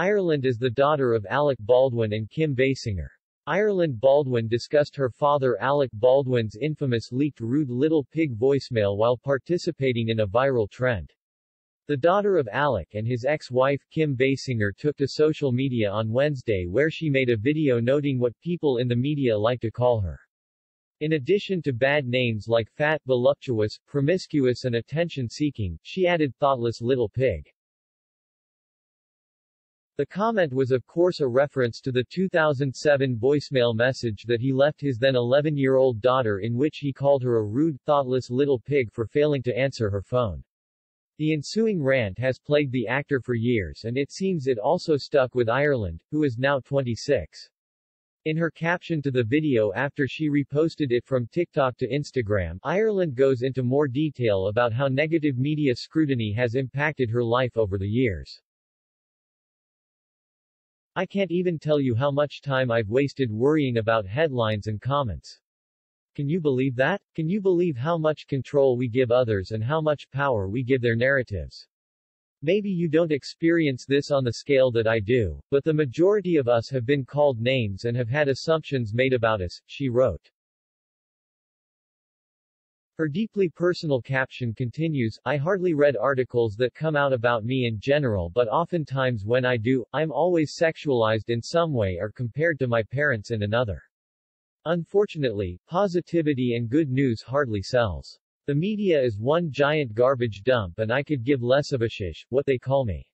Ireland is the daughter of Alec Baldwin and Kim Basinger. Ireland Baldwin discussed her father Alec Baldwin's infamous leaked rude little pig voicemail while participating in a viral trend. The daughter of Alec and his ex-wife Kim Basinger took to social media on Wednesday where she made a video noting what people in the media like to call her. In addition to bad names like fat, voluptuous, promiscuous and attention-seeking, she added thoughtless little pig. The comment was of course a reference to the 2007 voicemail message that he left his then 11-year-old daughter in which he called her a rude, thoughtless little pig for failing to answer her phone. The ensuing rant has plagued the actor for years and it seems it also stuck with Ireland, who is now 26. In her caption to the video after she reposted it from TikTok to Instagram, Ireland goes into more detail about how negative media scrutiny has impacted her life over the years. I can't even tell you how much time I've wasted worrying about headlines and comments. Can you believe that? Can you believe how much control we give others and how much power we give their narratives? Maybe you don't experience this on the scale that I do, but the majority of us have been called names and have had assumptions made about us, she wrote. Her deeply personal caption continues, I hardly read articles that come out about me in general but oftentimes when I do, I'm always sexualized in some way or compared to my parents in another. Unfortunately, positivity and good news hardly sells. The media is one giant garbage dump and I could give less of a shish, what they call me.